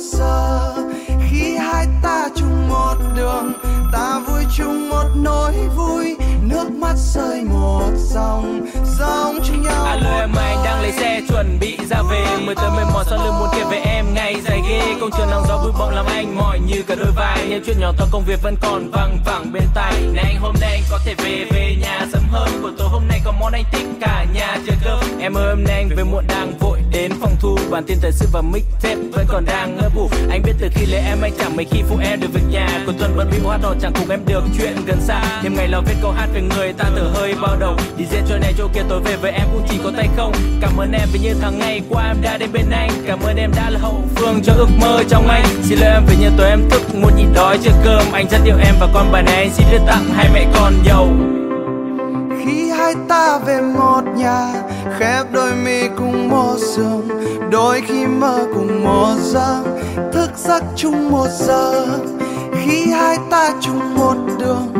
sơ. Khi hai ta chung một đường ta vui chung một nỗi vui nước mắt rơi một dòng dòng chung nhau alo em anh đang lấy xe chuẩn bị ra về. Mười tới mười mỏi sau lưng muốn kể về em ngày dài ghê. Công trường nắng gió bụi bọng làm anh mỏi như cả đôi vai. Những chuyện nhỏ to công việc vẫn còn văng vẳng bên tai. Này anh hôm nay anh có thể về về nhà sớm hơn. Buổi tối hôm nay có món anh thích cả nhà chờ cơm. Em ơi hôm nay anh về muộn đang vội đến phòng thu. Bản tin thời sự và mixtape vẫn còn đang ngỡ ngủ. Anh biết từ khi lấy em anh chẳng mấy khi phụ em được việc nhà. Cuối tuần bận bị hoa đỏ chẳng cùng em được chuyện gần xa. Thêm ngày lo viết câu hát về người ta thở hơi bao đầu đi dễ chỗ này chỗ kia tối về với em cũng chỉ có tay không. Cảm ơn em vì như tháng ngày qua em đã đến bên anh. Cảm ơn em đã là hậu phương cho ước mơ trong anh. Xin lỗi em vì như tối em thức muốn nhịn đói chưa cơm. Anh rất yêu em và con bài này anh xin đưa tặng hai mẹ con giàu khi hai ta về một nhà, khép đôi mi cùng một giường đôi khi mơ cùng một giấc, thức giấc chung một giờ. Khi hai ta chung một đường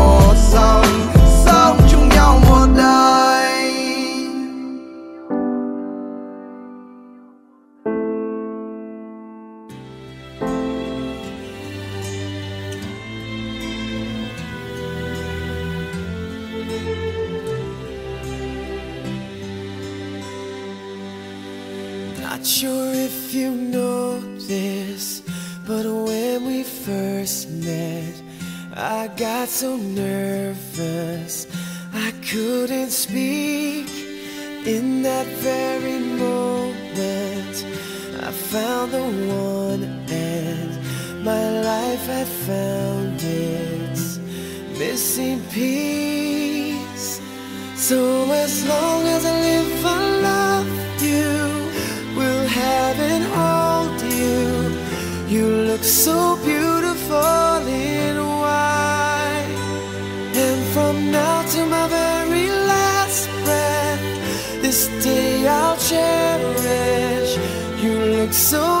the one, and my life had found its missing piece. So as long as I live, I love you. Will have and hold you. You look so beautiful in white. And from now to my very last breath, this day I'll cherish. You look so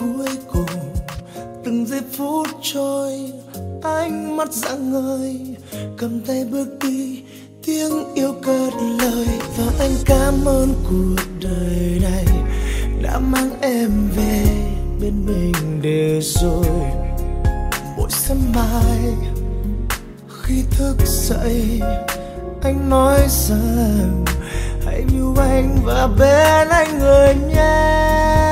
cuối cùng, từng giây phút trôi, ánh mắt rạng ngời, cầm tay bước đi, tiếng yêu cất lời, và anh cảm ơn cuộc đời này đã mang em về bên mình để rồi mỗi sớm mai, khi thức dậy, anh nói rằng hãy yêu anh và bên anh người nhé.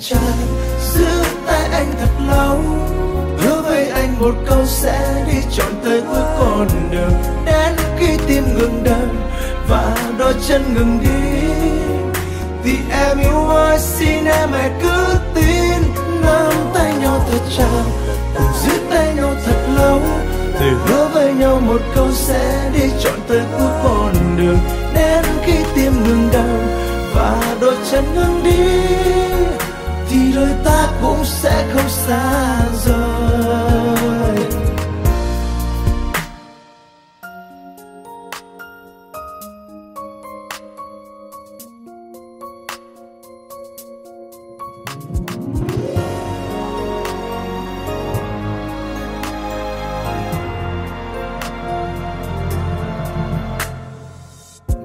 trai, giữ tay anh thật lâu. Hứa với anh một câu sẽ đi chọn tới cuối con đường. Đến khi tim ngừng đập và đôi chân ngừng đi, thì em yêu ơi, xin em hãy cứ tin. Nắm tay nhau thật chặt, cùng giữ tay nhau thật lâu. Thì hứa với nhau một câu sẽ đi chọn tới cuối con đường. Đến khi tim ngừng đập và đôi chân ngừng đi thì đôi ta cũng sẽ không xa rời.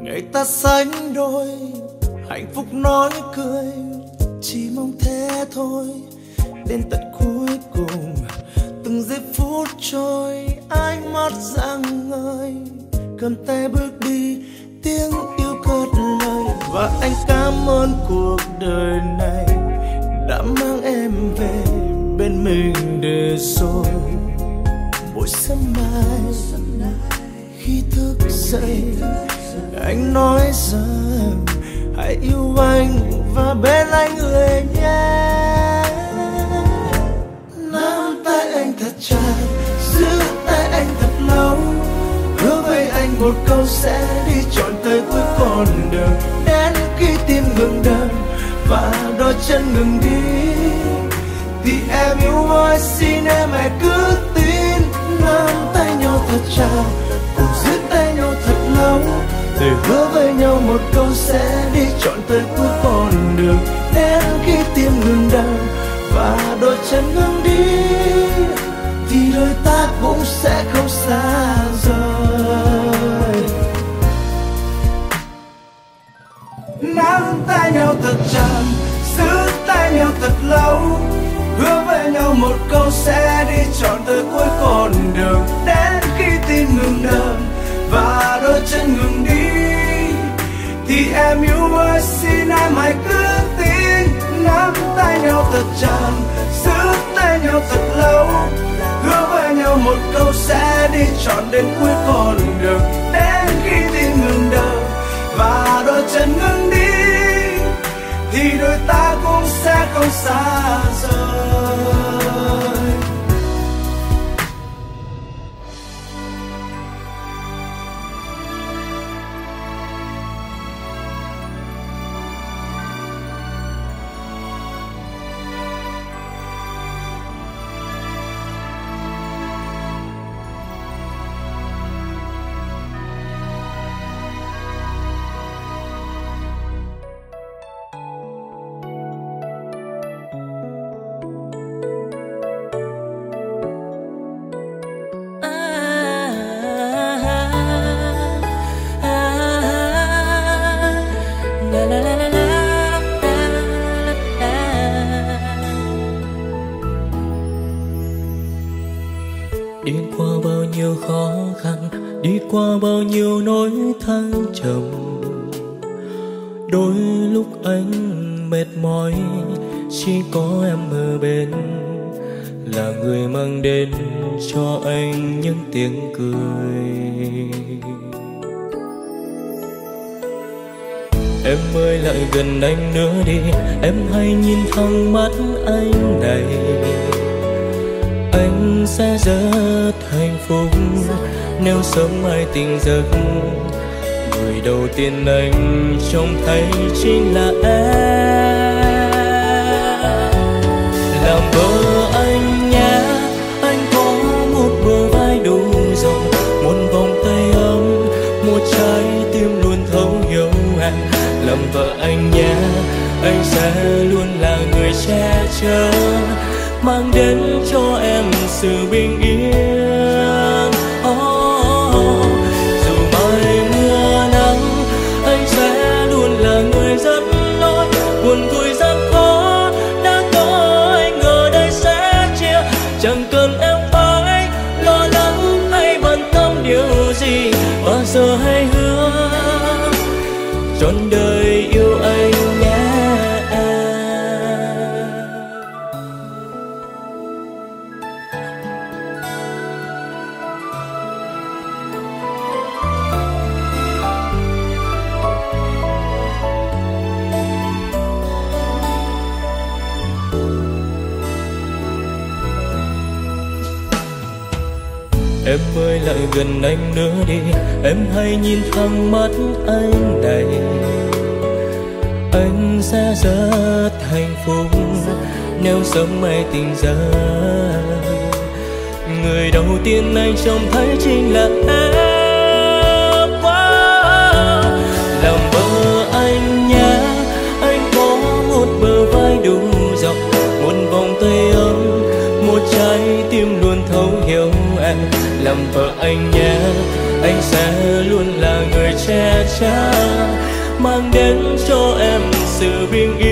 Ngày ta sánh đôi, hạnh phúc nói cười thôi. Đến tận cuối cùng, từng giây phút trôi, ánh mắt rạng ngời. Cầm tay bước đi, tiếng yêu cất lời. Và anh cảm ơn cuộc đời này, đã mang em về bên mình để rồi. Mỗi sớm mai, khi thức dậy, anh nói rằng, hãy yêu anh sẽ đi trọn tới cuối con đường. Đến khi tim ngừng đập và đôi chân ngừng đi, thì em yêu ơi, xin em hãy cứ tin nắm tay nhau thật chặt, cùng giữ tay nhau thật lâu. Để hứa với nhau một câu sẽ đi trọn tới cuối con đường. Đến khi tim ngừng đập và đôi chân ngừng đi, thì đôi ta cũng sẽ không xa rời. Nắm tay nhau thật chặt, giữ tay nhau thật lâu. Hứa với nhau một câu sẽ đi trọn tới cuối con đường. Đến khi tim ngừng đập và đôi chân ngừng đi, thì em yêu ơi, xin em hãy cứ tin. Nắm tay nhau thật chặt, giữ tay nhau thật lâu. Hứa với nhau một câu sẽ đi trọn đến cuối con đường. Đến khi tim ngừng đập và đôi chân ngừng đi thì đôi ta cũng sẽ cười. Em ơi, lại gần anh nữa đi. Em hãy nhìn thẳng mắt anh này. Anh sẽ rất hạnh phúc nếu sớm mai tình giấc. Người đầu tiên anh trông thấy chính là em. Làm vợ sẽ luôn là người che chở mang đến cho em sự bình yên. Em ơi, lại gần anh nữa đi. Em hãy nhìn thẳng mắt anh này. Anh sẽ rất hạnh phúc Nếu sớm mai tình ra Người đầu tiên anh trông thấy chính là em. nằm vợ anh nhé. Anh sẽ luôn là người che chở, mang đến cho em sự bình yên.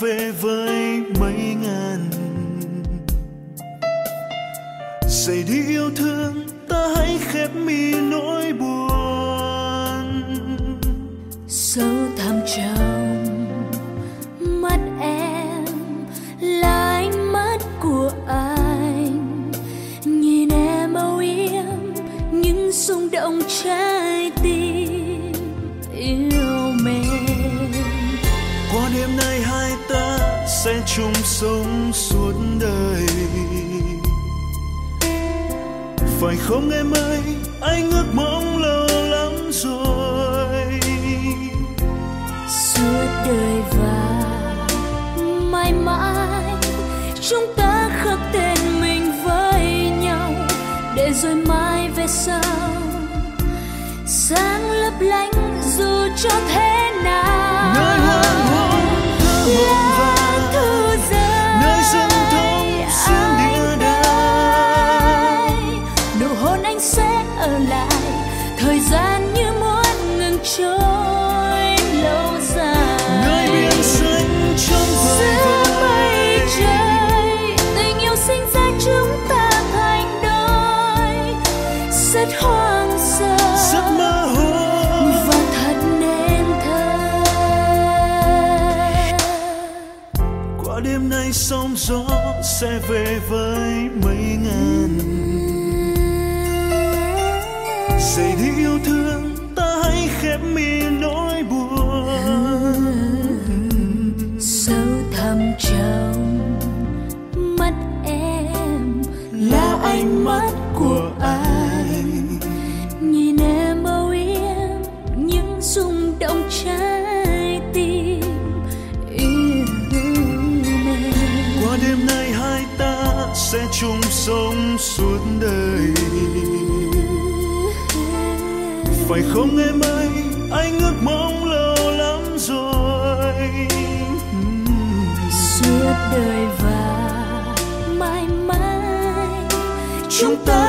về với sẽ chung sống suốt đời. Phải không em ơi, anh ước mong lâu lắm rồi. Suốt đời và mãi mãi, chúng ta khắc tên mình với nhau để rồi mai về sau. Sáng lấp lánh dù cho thế anh sóng gió sẽ về với mình. không em ơi anh ước mong lâu lắm rồi. Suốt đời và mãi mãi, chúng ta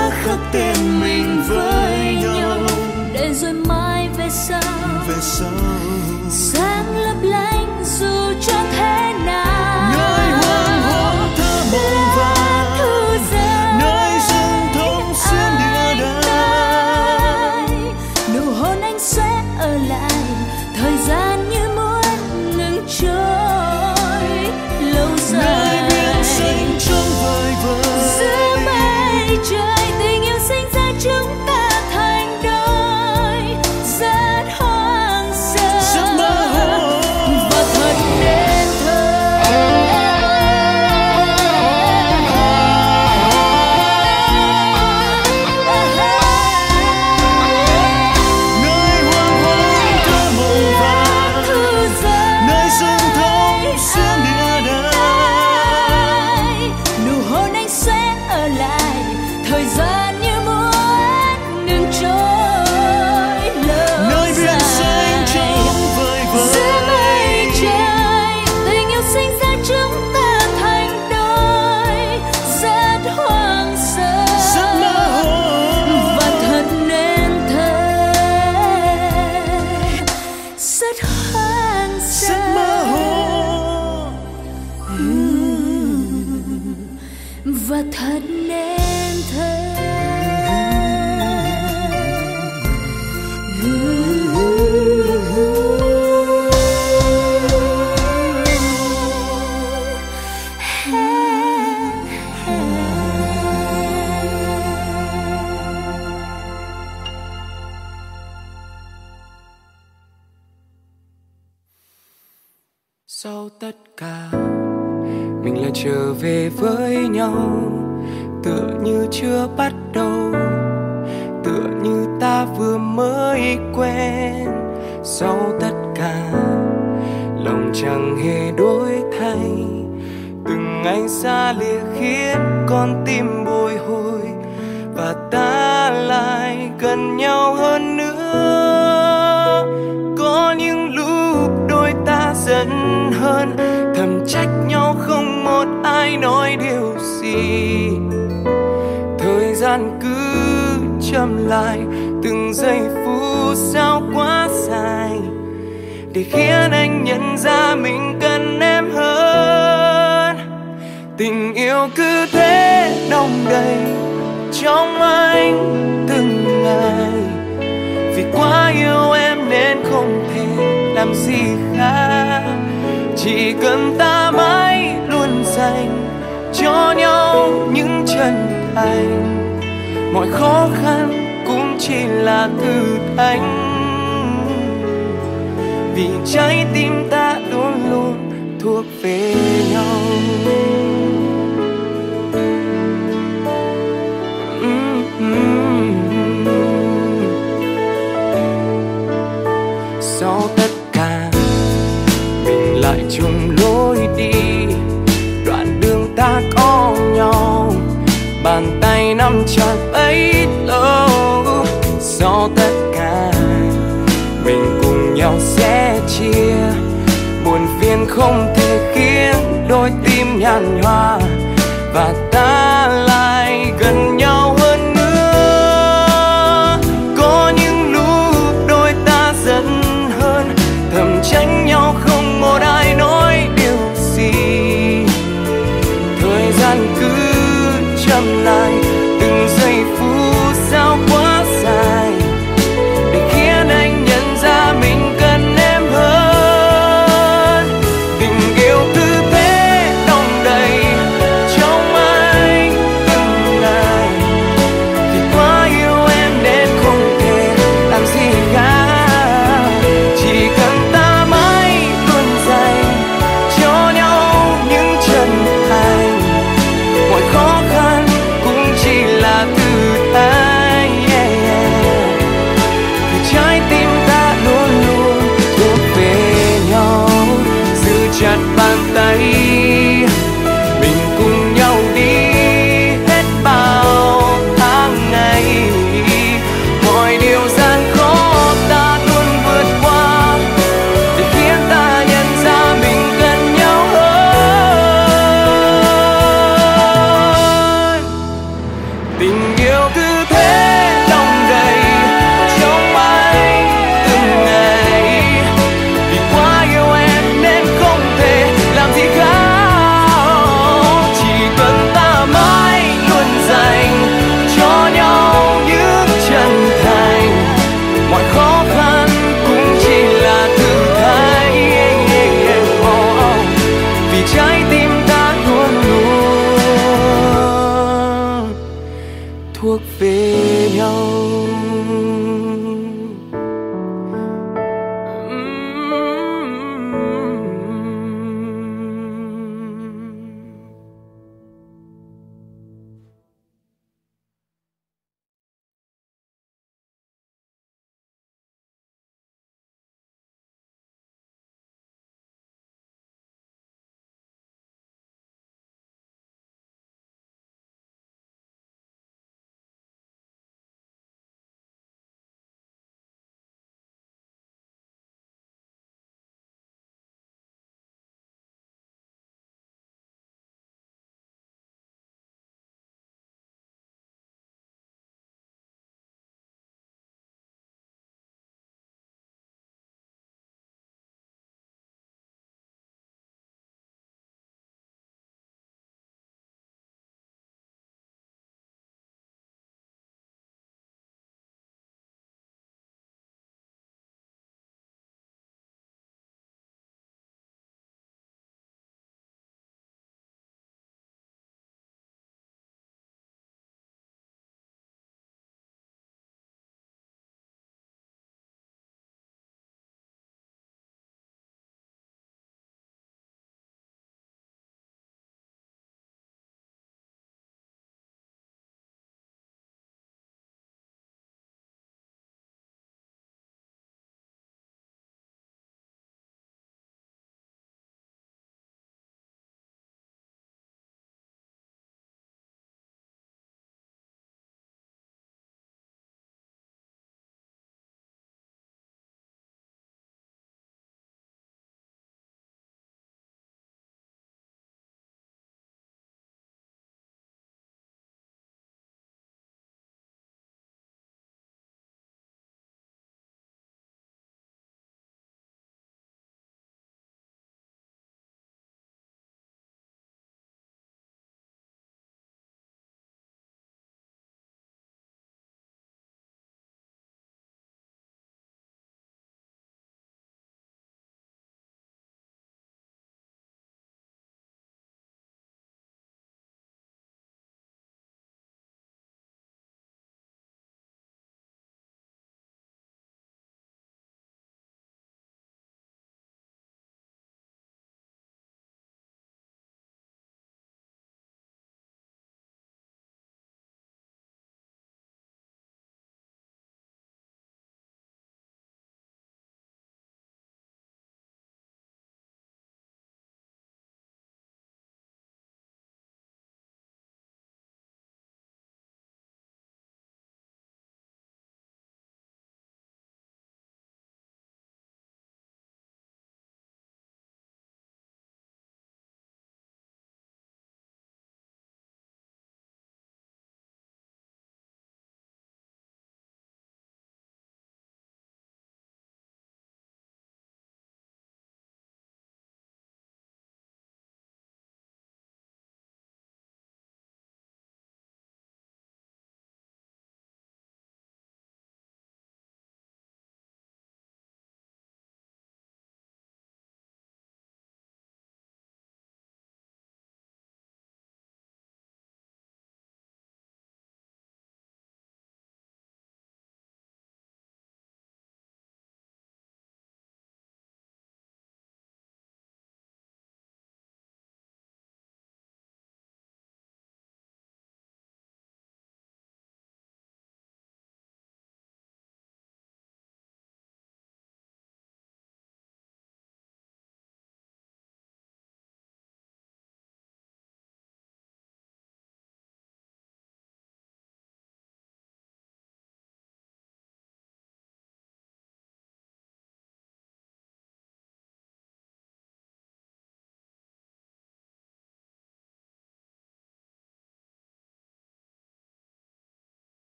cứ thế đông đầy trong anh từng ngày. Vì quá yêu em nên không thể làm gì khác. Chỉ cần ta mãi luôn dành cho nhau những chân thành. Mọi khó khăn cũng chỉ là thử thách. Vì trái tim ta luôn luôn thuộc về nhau. Bàn tay nắm chặt bấy lâu. Do tất cả mình cùng nhau sẽ chia. Buồn phiền không thể khiến đôi tim nhàn hoa và ta